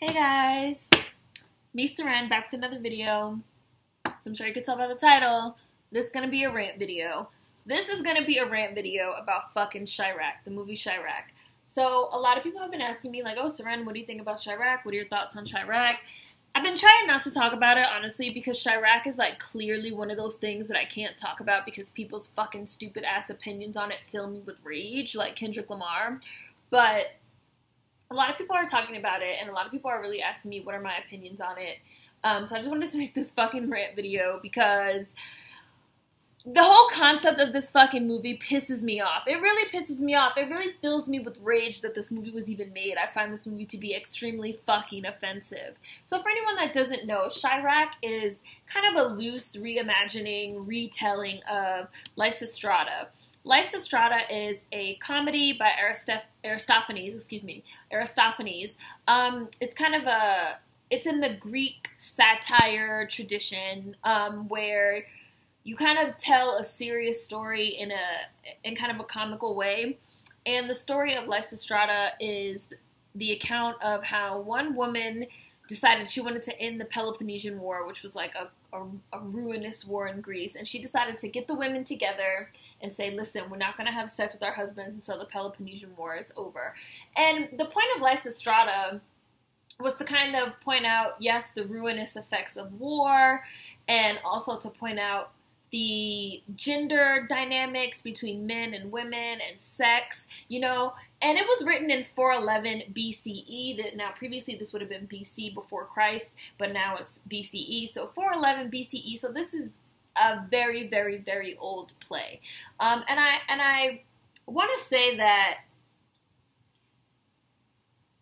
Hey guys, me Seren back with another video. So I'm sure you can tell by the title, this is gonna be a rant video. This is gonna be a rant video about fucking Chi-Raq, the movie Chi-Raq. So a lot of people have been asking me like, oh Seren, what do you think about Chi-Raq? What are your thoughts on Chi-Raq? I've been trying not to talk about it honestly because Chi-Raq is like clearly one of those things that I can't talk about because people's fucking stupid ass opinions on it fill me with rage, like Kendrick Lamar. But a lot of people are talking about it, and a lot of people are really asking me what are my opinions on it. Um, so I just wanted to make this fucking rant video because the whole concept of this fucking movie pisses me off. It really pisses me off. It really fills me with rage that this movie was even made. I find this movie to be extremely fucking offensive. So for anyone that doesn't know, Chi-Raq is kind of a loose reimagining, retelling of Lysistrata. Lysistrata is a comedy by Aristoph- Aristophanes, excuse me, Aristophanes. Um, it's kind of a, it's in the Greek satire tradition um, where you kind of tell a serious story in a, in kind of a comical way. And the story of Lysistrata is the account of how one woman decided she wanted to end the Peloponnesian War, which was like a, a, a, ruinous war in Greece. And she decided to get the women together and say, listen, we're not going to have sex with our husbands until the Peloponnesian War is over. And the point of Lysistrata was to kind of point out, yes, the ruinous effects of war, and also to point out the gender dynamics between men and women and sex, you know, and it was written in 411 BCE. That now previously this would have been BC before Christ, but now it's BCE. So 411 BCE. So this is a very, very, very old play, um, and I and I want to say that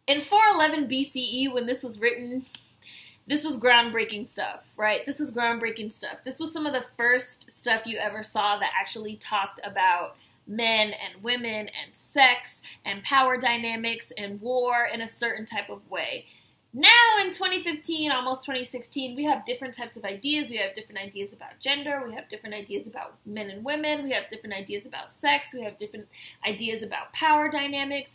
in 411 BCE, when this was written, this was groundbreaking stuff, right? This was groundbreaking stuff. This was some of the first stuff you ever saw that actually talked about men and women and sex and power dynamics and war in a certain type of way. Now in 2015, almost 2016, we have different types of ideas. We have different ideas about gender. We have different ideas about men and women. We have different ideas about sex. We have different ideas about power dynamics.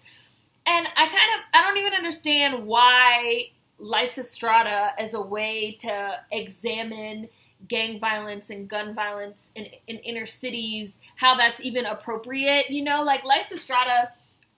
And I kind of, I don't even understand why Lysistrata as a way to examine gang violence and gun violence in, in inner cities, how that's even appropriate. You know, like Lysistrata,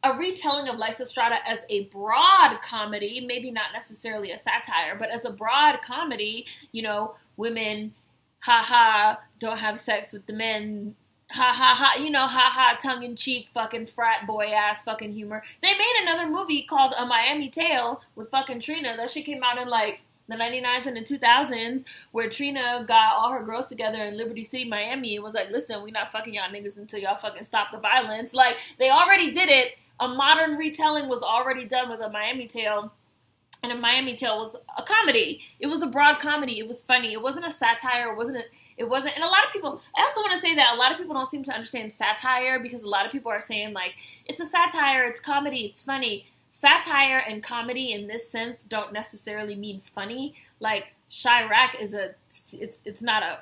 a retelling of Lysistrata as a broad comedy, maybe not necessarily a satire, but as a broad comedy, you know, women, haha, don't have sex with the men, ha ha ha, you know, ha ha, tongue in cheek, fucking frat boy ass fucking humor. They made another movie called A Miami Tail with fucking Trina. That shit came out in like the 99s and the 2000s where Trina got all her girls together in Liberty City, Miami and was like, listen, we not fucking y'all niggas until y'all fucking stop the violence. Like, they already did it. A modern retelling was already done with A Miami Tail. And A Miami Tail was a comedy. It was a broad comedy. It was funny. It wasn't a satire. It wasn't a, it wasn't, and a lot of people, I also want to say that a lot of people don't seem to understand satire because a lot of people are saying, like, it's a satire, it's comedy, it's funny. Satire and comedy in this sense don't necessarily mean funny. Like, Chi-Raq is a, it's, it's not a,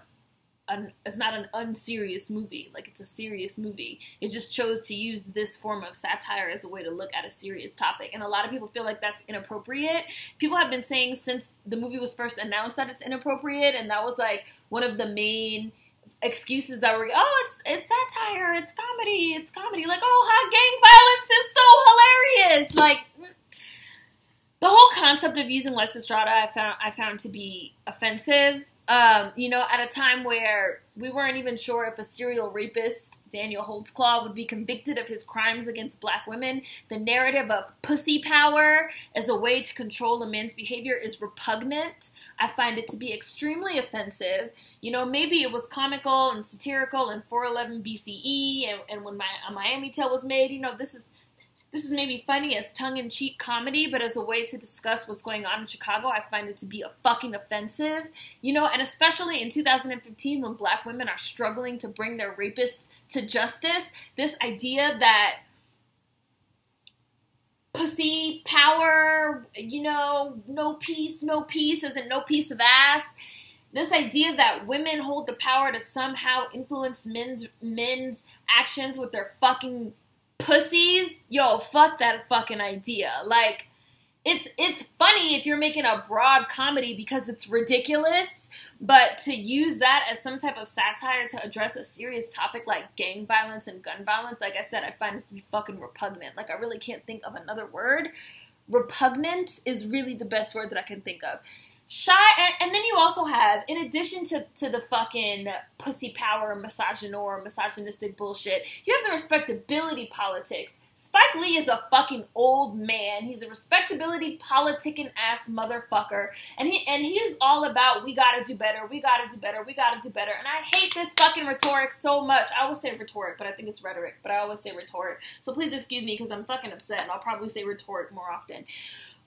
an, it's not an unserious movie. Like it's a serious movie. It just chose to use this form of satire as a way to look at a serious topic. And a lot of people feel like that's inappropriate. People have been saying since the movie was first announced that it's inappropriate, and that was like one of the main excuses that were oh it's it's satire it's comedy it's comedy like oh how gang violence is so hilarious like the whole concept of using Lysistrata I found I found to be offensive um, you know, at a time where we weren't even sure if a serial rapist, Daniel Holtzclaw, would be convicted of his crimes against black women, the narrative of pussy power as a way to control a man's behavior is repugnant. I find it to be extremely offensive. You know, maybe it was comical and satirical in 411 BCE and, and when my, Miami Tail was made. You know, this is this is maybe funny as tongue in cheek comedy, but as a way to discuss what's going on in Chicago, I find it to be a fucking offensive. You know, and especially in 2015 when black women are struggling to bring their rapists to justice, this idea that pussy power, you know, no peace, no peace isn't no piece of ass. This idea that women hold the power to somehow influence men's men's actions with their fucking pussies, yo, fuck that fucking idea. Like, it's it's funny if you're making a broad comedy because it's ridiculous, but to use that as some type of satire to address a serious topic like gang violence and gun violence, like I said, I find it to be fucking repugnant. Like I really can't think of another word. Repugnant is really the best word that I can think of. Shy, and, and then you also have, in addition to, to the fucking pussy power, misogynoir, misogynistic bullshit, you have the respectability politics Spike Lee is a fucking old man. He's a respectability politicking ass motherfucker. And he and he's all about we gotta do better, we gotta do better, we gotta do better. And I hate this fucking rhetoric so much. I always say rhetoric, but I think it's rhetoric, but I always say rhetoric. So please excuse me because I'm fucking upset and I'll probably say rhetoric more often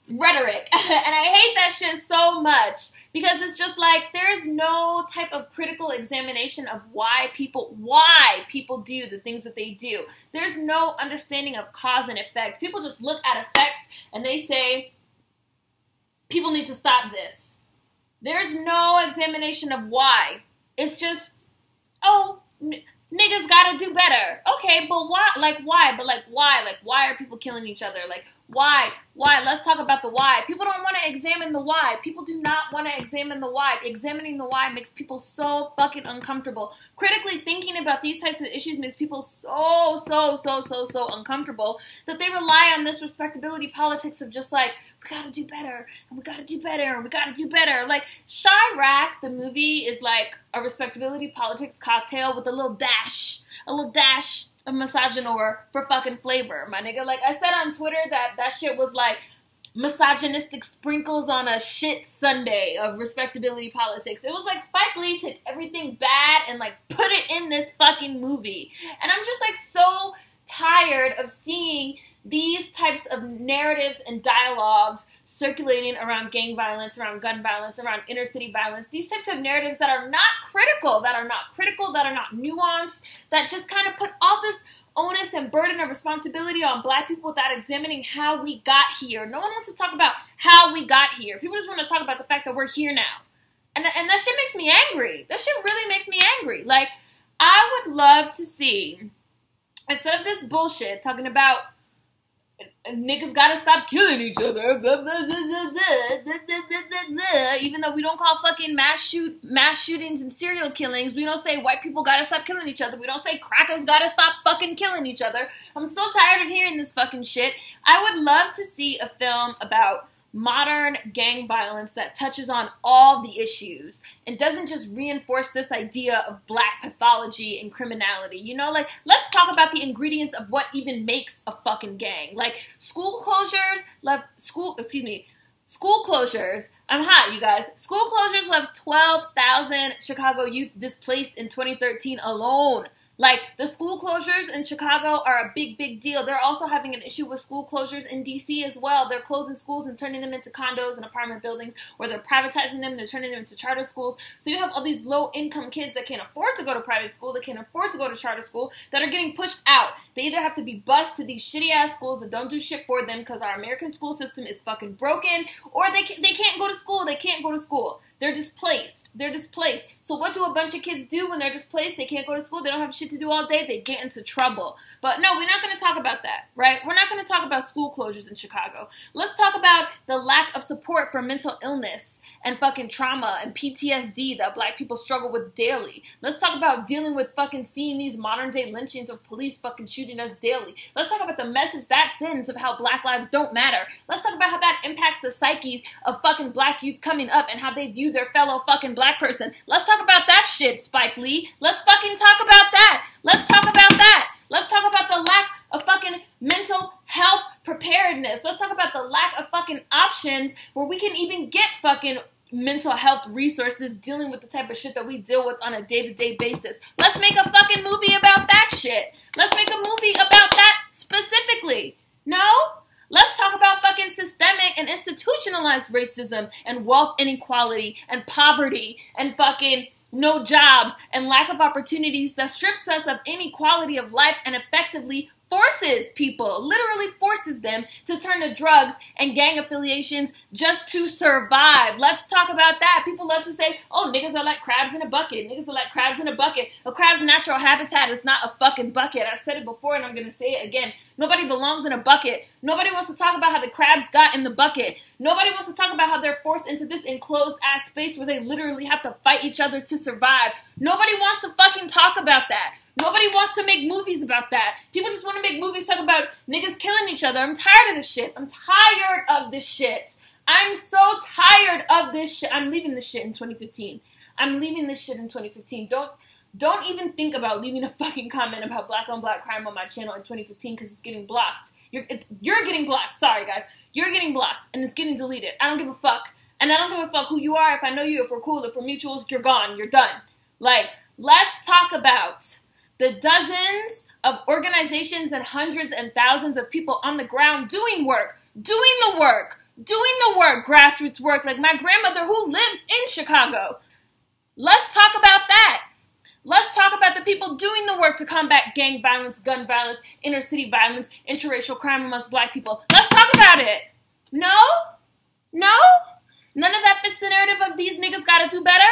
rhetoric. and I hate that shit so much because it's just like there's no type of critical examination of why people why people do the things that they do. There's no understanding of cause and effect. People just look at effects and they say people need to stop this. There's no examination of why. It's just oh n- niggas gotta do better. Okay, but why? Like why? But like why? Like why are people killing each other? Like why? Why? Let's talk about the why. People don't want to examine the why. People do not want to examine the why. Examining the why makes people so fucking uncomfortable. Critically thinking about these types of issues makes people so, so, so, so, so uncomfortable that they rely on this respectability politics of just like, we gotta do better, and we gotta do better, and we gotta do better. Like, Chi-Raq, the movie, is like a respectability politics cocktail with a little dash, a little dash a misogynoir for fucking flavor, my nigga. Like I said on Twitter that that shit was like misogynistic sprinkles on a shit Sunday of respectability politics. It was like Spike Lee took everything bad and like put it in this fucking movie. And I'm just like so tired of seeing these types of narratives and dialogues circulating around gang violence, around gun violence, around inner city violence, these types of narratives that are not critical, that are not critical, that are not nuanced, that just kind of put all this onus and burden of responsibility on black people without examining how we got here. No one wants to talk about how we got here. People just want to talk about the fact that we're here now. And, and that shit makes me angry. That shit really makes me angry. Like, I would love to see, instead of this bullshit talking about niggas gotta stop killing each other. Even though we don't call fucking mass shoot mass shootings and serial killings, we don't say white people gotta stop killing each other. We don't say crackers gotta stop fucking killing each other. I'm so tired of hearing this fucking shit. I would love to see a film about modern gang violence that touches on all the issues and doesn't just reinforce this idea of black pathology and criminality. You know, like let's talk about the ingredients of what even makes a fucking gang. Like school closures left school excuse me, school closures. I'm hot, you guys. School closures left 12,000 Chicago youth displaced in 2013 alone. Like the school closures in Chicago are a big, big deal. They're also having an issue with school closures in DC as well. They're closing schools and turning them into condos and apartment buildings, or they're privatizing them. They're turning them into charter schools. So you have all these low income kids that can't afford to go to private school, that can't afford to go to charter school, that are getting pushed out. They either have to be bused to these shitty ass schools that don't do shit for them because our American school system is fucking broken, or they can, they can't go to school. They can't go to school. They're displaced. They're displaced. So what do a bunch of kids do when they're displaced? They can't go to school. They don't have shit to do all day. They get into trouble. But no, we're not going to talk about that, right? We're not going to talk about school closures in Chicago. Let's talk about the lack of support for mental illness and fucking trauma and PTSD that black people struggle with daily. Let's talk about dealing with fucking seeing these modern day lynchings of police fucking shooting us daily. Let's talk about the message that sends of how black lives don't matter. Let's talk about how that impacts the psyches of fucking black youth coming up and how they view their fellow fucking black person. Let's talk about that shit, Spike Lee. Let's fucking talk about that. Let's talk about that. Let's talk about the lack of fucking mental health preparedness. Let's talk about the lack of fucking options where we can even get fucking mental health resources dealing with the type of shit that we deal with on a day to day basis. Let's make a fucking movie about that shit. Let's make a movie about that specifically. No? Let's talk about fucking systemic and institutionalized racism and wealth inequality and poverty and fucking no jobs and lack of opportunities that strips us of any quality of life and effectively forces people, literally forces them to turn to drugs and gang affiliations just to survive. Let's talk about that. People love to say, oh, niggas are like crabs in a bucket. Niggas are like crabs in a bucket. A crab's natural habitat is not a fucking bucket. I've said it before and I'm going to say it again. Nobody belongs in a bucket. Nobody wants to talk about how the crabs got in the bucket. Nobody wants to talk about how they're forced into this enclosed ass space where they literally have to fight each other to survive. Nobody wants to fucking talk about that. Nobody wants to make movies about that. People just want to make movies talk about niggas killing each other. I'm tired of this shit. I'm tired of this shit. I'm so tired of this shit. I'm leaving this shit in 2015. I'm leaving this shit in 2015. Don't don't even think about leaving a fucking comment about black on black crime on my channel in 2015 because it's getting blocked. You're you're getting blocked. Sorry guys, you're getting blocked and it's getting deleted. I don't give a fuck, and I don't give a fuck who you are. If I know you, if we're cool, if we're mutuals, you're gone. You're done. Like let's talk about the dozens of organizations and hundreds and thousands of people on the ground doing work, doing the work, doing the work, grassroots work, like my grandmother who lives in Chicago. Let's talk about that. Let's talk about the people doing the work to combat gang violence, gun violence, inner city violence, interracial crime amongst black people. Let's talk about it. No? No? None of that fits the narrative of these niggas gotta do better?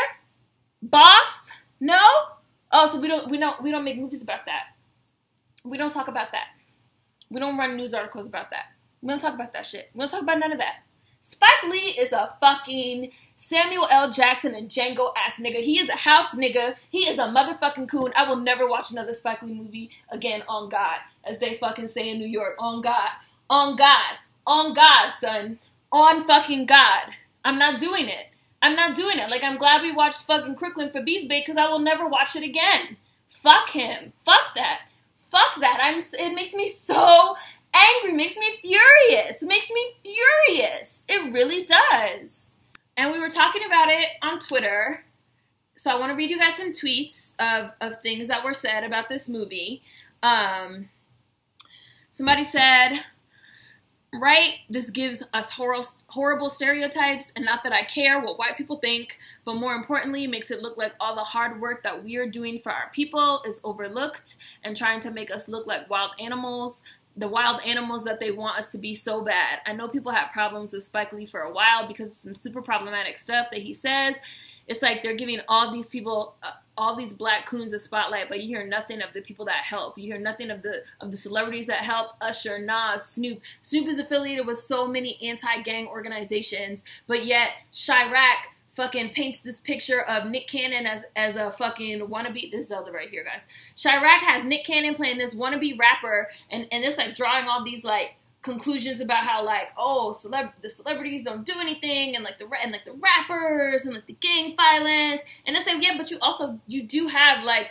Boss? No? Oh, so we don't we don't we don't make movies about that. We don't talk about that. We don't run news articles about that. We don't talk about that shit. We don't talk about none of that. Spike Lee is a fucking Samuel L. Jackson and Django ass nigga. He is a house nigga. He is a motherfucking coon. I will never watch another Spike Lee movie again on God, as they fucking say in New York. On God. On God. On God, son. On fucking God. I'm not doing it. I'm not doing it. Like, I'm glad we watched fucking Crooklyn for Beast Bait because I will never watch it again. Fuck him. Fuck that. Fuck that. I'm. It makes me so angry. It makes me furious. It makes me furious. It really does. And we were talking about it on Twitter. So I want to read you guys some tweets of, of things that were said about this movie. Um, somebody said, right? This gives us hor- horrible stereotypes, and not that I care what white people think, but more importantly, makes it look like all the hard work that we are doing for our people is overlooked and trying to make us look like wild animals. The wild animals that they want us to be so bad. I know people have problems with Spike Lee for a while because of some super problematic stuff that he says it's like they're giving all these people uh, all these black coons a spotlight but you hear nothing of the people that help you hear nothing of the of the celebrities that help usher nas snoop snoop is affiliated with so many anti-gang organizations but yet Chiraq fucking paints this picture of Nick Cannon as as a fucking wannabe. This Zelda right here, guys. Chiraq has Nick Cannon playing this wannabe rapper, and and it's like drawing all these like conclusions about how like oh celeb the celebrities don't do anything and like the and like the rappers and like the gang violence. And it's like yeah but you also you do have like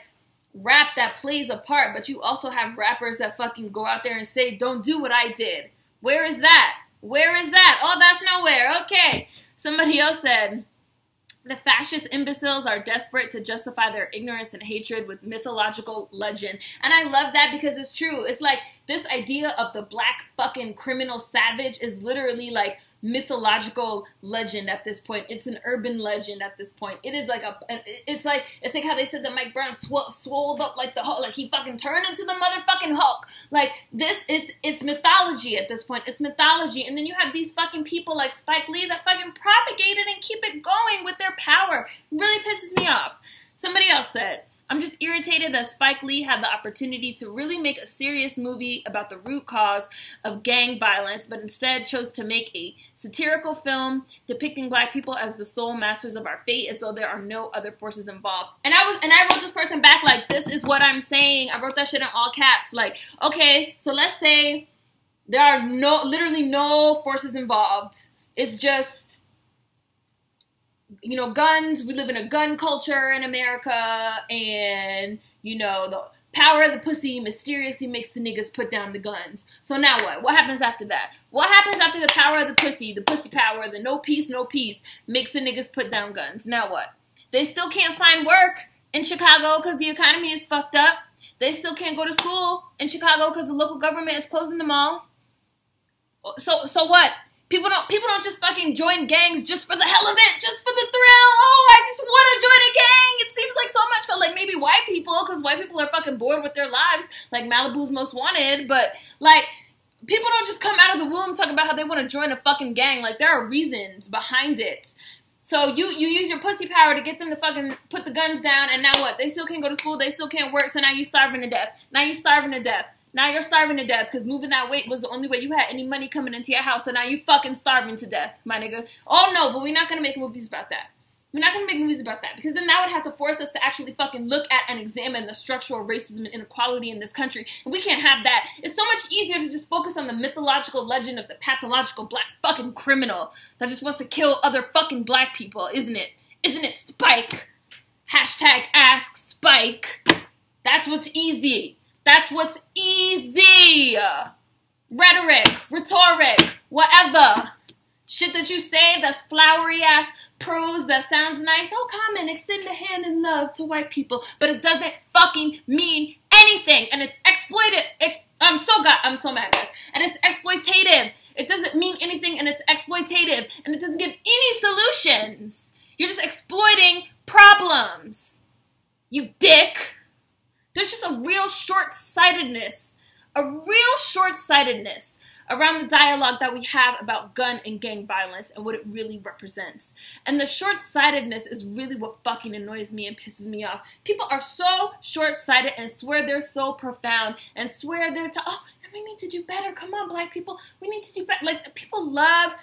rap that plays a part but you also have rappers that fucking go out there and say don't do what I did. Where is that? Where is that? Oh that's nowhere. Okay. Somebody else said the fascist imbeciles are desperate to justify their ignorance and hatred with mythological legend. And I love that because it's true. It's like this idea of the black fucking criminal savage is literally like mythological legend at this point. It's an urban legend at this point. It is like a, it's like it's like how they said that Mike Brown sw- swolled up like the Hulk, like he fucking turned into the motherfucking Hulk. Like this is it's mythology at this point. It's mythology, and then you have these fucking people like Spike Lee that fucking propagate it and keep it going with their power. It really pisses me off. Somebody else said. I'm just irritated that Spike Lee had the opportunity to really make a serious movie about the root cause of gang violence, but instead chose to make a satirical film depicting black people as the sole masters of our fate as though there are no other forces involved. And I was and I wrote this person back like this is what I'm saying. I wrote that shit in all caps. Like, okay, so let's say there are no literally no forces involved. It's just you know, guns. We live in a gun culture in America, and you know, the power of the pussy mysteriously makes the niggas put down the guns. So now what? What happens after that? What happens after the power of the pussy, the pussy power, the no peace, no peace makes the niggas put down guns? Now what? They still can't find work in Chicago because the economy is fucked up. They still can't go to school in Chicago because the local government is closing them all. So, so what? People don't people don't just fucking join gangs just for the hell of it, just for the thrill. Oh, I just want to join a gang. It seems like so much for like maybe white people because because white people are fucking bored with their lives, like Malibu's Most Wanted. But like, people don't just come out of the womb talking about how they want to join a fucking gang. Like, there are reasons behind it. So you you use your pussy power to get them to fucking put the guns down, and now what? They still can't go to school. They still can't work. So now you starving to death. Now you starving to death. Now you're starving to death because moving that weight was the only way you had any money coming into your house. So now you fucking starving to death, my nigga. Oh no, but we're not gonna make movies about that. We're not gonna make movies about that because then that would have to force us to actually fucking look at and examine the structural racism and inequality in this country. And we can't have that. It's so much easier to just focus on the mythological legend of the pathological black fucking criminal that just wants to kill other fucking black people, isn't it? Isn't it, Spike? Hashtag ask Spike. That's what's easy. That's what's easy. Rhetoric, rhetoric, whatever. Shit that you say that's flowery ass prose that sounds nice. Oh, come and extend a hand in love to white people, but it doesn't fucking mean anything, and it's exploited. It's I'm so god I'm so mad, and it's exploitative. It doesn't mean anything, and it's exploitative, and it doesn't give any solutions. You're just exploiting problems. You dick. There's just a real short sightedness, a real short sightedness around the dialogue that we have about gun and gang violence and what it really represents. And the short sightedness is really what fucking annoys me and pisses me off. People are so short sighted and swear they're so profound and swear they're to, oh, we need to do better. Come on, black people. We need to do better. Like, people love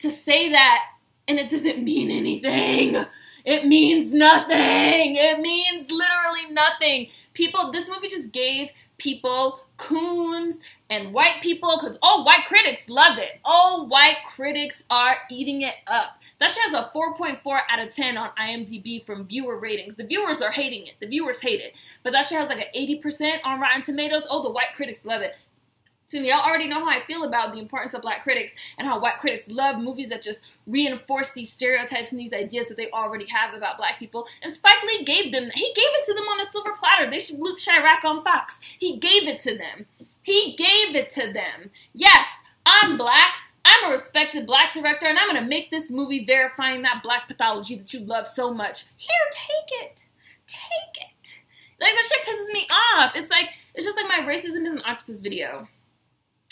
to say that and it doesn't mean anything. It means nothing. It means literally nothing. People, this movie just gave people coons and white people because all white critics love it. All white critics are eating it up. That shit has a 4.4 out of 10 on IMDb from viewer ratings. The viewers are hating it. The viewers hate it. But that shit has like an 80% on Rotten Tomatoes. Oh, the white critics love it. So y'all already know how I feel about the importance of black critics and how white critics love movies that just reinforce these stereotypes and these ideas that they already have about black people. And Spike Lee gave them, he gave it to them on a silver platter. They should Luke Chiraq on Fox. He gave it to them. He gave it to them. Yes, I'm black. I'm a respected black director, and I'm gonna make this movie verifying that black pathology that you love so much. Here, take it. Take it. Like, that shit pisses me off. It's like, it's just like my racism is an octopus video.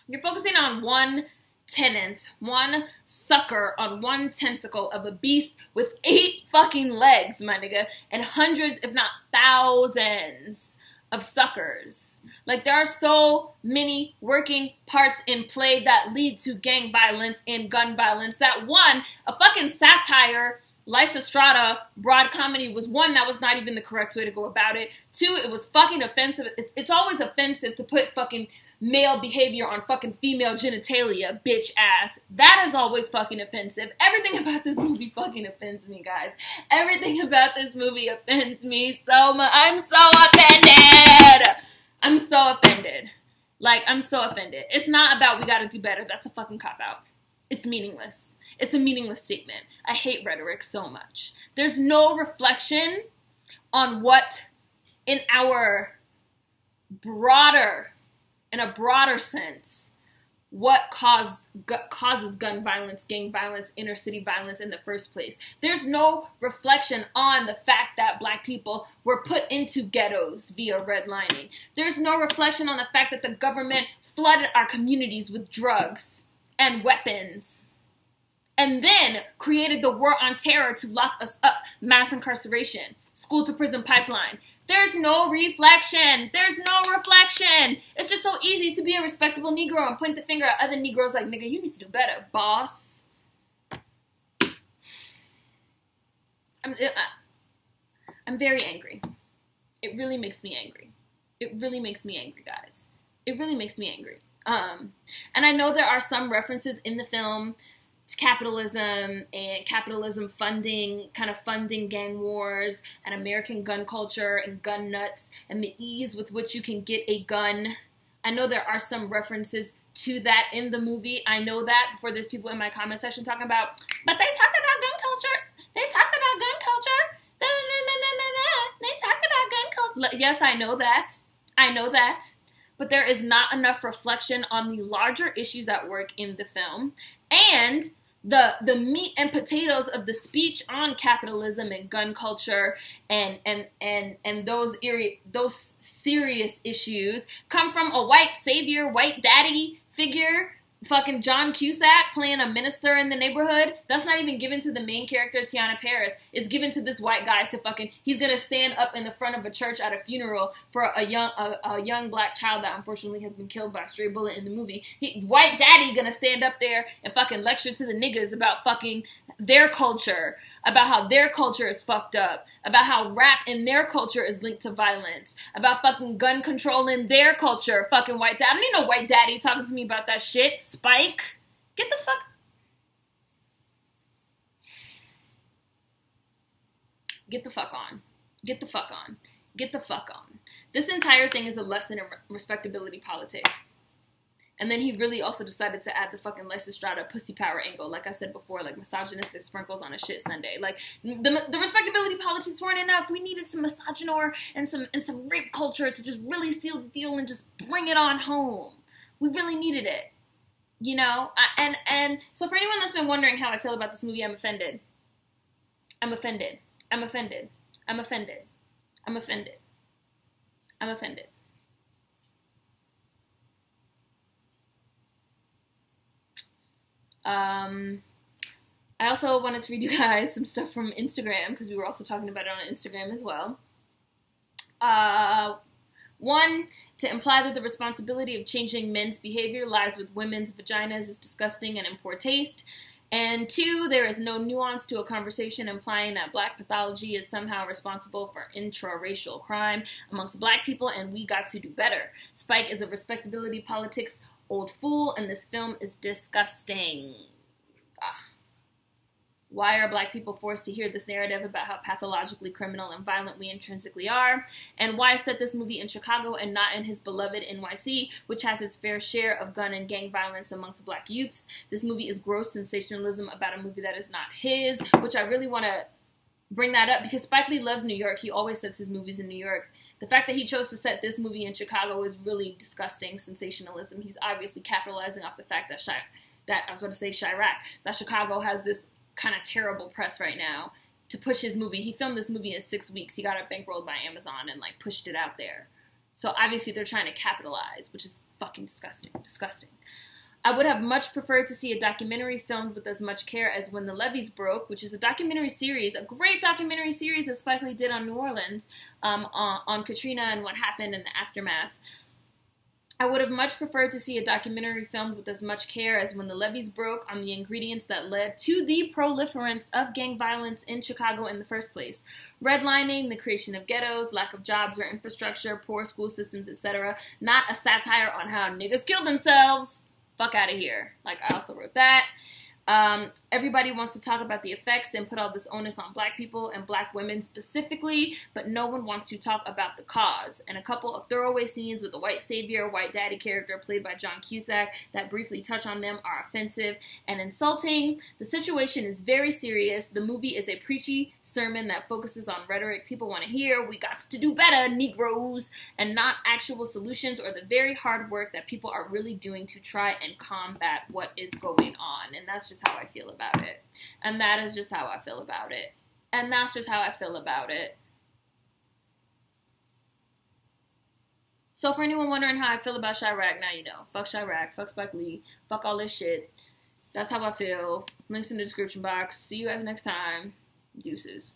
You're focusing on one tenant, one sucker on one tentacle of a beast with eight fucking legs, my nigga, and hundreds, if not thousands, of suckers. Like there are so many working parts in play that lead to gang violence and gun violence that one, a fucking satire, Lysistrata broad comedy was one that was not even the correct way to go about it. Two, it was fucking offensive. It's, it's always offensive to put fucking male behavior on fucking female genitalia, bitch ass. That is always fucking offensive. Everything about this movie fucking offends me, guys. Everything about this movie offends me so much. I'm so offended. I'm so offended. Like, I'm so offended. It's not about we gotta do better. That's a fucking cop out. It's meaningless. It's a meaningless statement. I hate rhetoric so much. There's no reflection on what, in our broader in a broader sense, what caused causes gun violence, gang violence, inner city violence in the first place. There's no reflection on the fact that black people were put into ghettos via redlining. There's no reflection on the fact that the government flooded our communities with drugs and weapons and then created the war on terror to lock us up, mass incarceration, school to prison pipeline, there's no reflection. There's no reflection. It's just so easy to be a respectable Negro and point the finger at other Negroes like, nigga, you need to do better, boss. I'm, uh, I'm very angry. It really makes me angry. It really makes me angry, guys. It really makes me angry. Um, and I know there are some references in the film capitalism and capitalism funding, kind of funding gang wars and American gun culture and gun nuts and the ease with which you can get a gun. I know there are some references to that in the movie. I know that before there's people in my comment section talking about, but they talked about gun culture. They talked about gun culture. They talked about gun culture. Yes, I know that. I know that but there is not enough reflection on the larger issues at work in the film. And the the meat and potatoes of the speech on capitalism and gun culture and and and and those those serious issues come from a white savior, white daddy figure fucking John Cusack playing a minister in the neighborhood. That's not even given to the main character, Teyonah Parris. It's given to this white guy to fucking. He's gonna stand up in the front of a church at a funeral for a young a, a young black child that unfortunately has been killed by a stray bullet in the movie. He, white daddy gonna stand up there and fucking lecture to the niggas about fucking their culture about how their culture is fucked up, about how rap in their culture is linked to violence, about fucking gun control in their culture. Fucking white dad. I don't need no white daddy talking to me about that shit. Spike, get the fuck. Get the fuck on. Get the fuck on. Get the fuck on. This entire thing is a lesson in respectability politics. And then he really also decided to add the fucking Lysistrata pussy power angle, like I said before, like misogynistic sprinkles on a shit Sunday. Like the, the respectability politics weren't enough. We needed some misogynoir and some and some rape culture to just really seal the deal and just bring it on home. We really needed it, you know. I, and and so for anyone that's been wondering how I feel about this movie, I'm offended. I'm offended. I'm offended. I'm offended. I'm offended. I'm offended. Um, I also wanted to read you guys some stuff from Instagram because we were also talking about it on Instagram as well. Uh, one, to imply that the responsibility of changing men's behavior lies with women's vaginas is disgusting and in poor taste. And two, there is no nuance to a conversation implying that black pathology is somehow responsible for intra-racial crime amongst black people, and we got to do better. Spike is a respectability politics old fool, and this film is disgusting. Why are black people forced to hear this narrative about how pathologically criminal and violent we intrinsically are? And why set this movie in Chicago and not in his beloved NYC, which has its fair share of gun and gang violence amongst black youths? This movie is gross sensationalism about a movie that is not his, which I really want to bring that up because Spike Lee loves New York. He always sets his movies in New York. The fact that he chose to set this movie in Chicago is really disgusting sensationalism. He's obviously capitalizing off the fact that that I was going to say Chiraq that Chicago has this kind of terrible press right now to push his movie. He filmed this movie in six weeks. He got it bankrolled by Amazon and like pushed it out there. So obviously they're trying to capitalize, which is fucking disgusting. Disgusting. I would have much preferred to see a documentary filmed with as much care as When the Levees Broke, which is a documentary series, a great documentary series that Spike Lee did on New Orleans um, on, on Katrina and what happened in the aftermath. I would have much preferred to see a documentary filmed with as much care as when the levees broke on the ingredients that led to the proliferance of gang violence in Chicago in the first place. Redlining, the creation of ghettos, lack of jobs or infrastructure, poor school systems, etc. Not a satire on how niggas kill themselves fuck out of here. Like, I also wrote that. Um, everybody wants to talk about the effects and put all this onus on black people and black women specifically, but no one wants to talk about the cause. And a couple of throwaway scenes with a white savior, white daddy character played by John Cusack that briefly touch on them are offensive and insulting. The situation is very serious. The movie is a preachy sermon that focuses on rhetoric people want to hear. We got to do better, Negroes, and not actual solutions or the very hard work that people are really doing to try and combat what is going on. And that's just just how I feel about it. And that is just how I feel about it. And that's just how I feel about it. So for anyone wondering how I feel about Chiraq, now you know. Fuck Chiraq, fuck Spike Lee, fuck all this shit. That's how I feel. Links in the description box. See you guys next time. Deuces.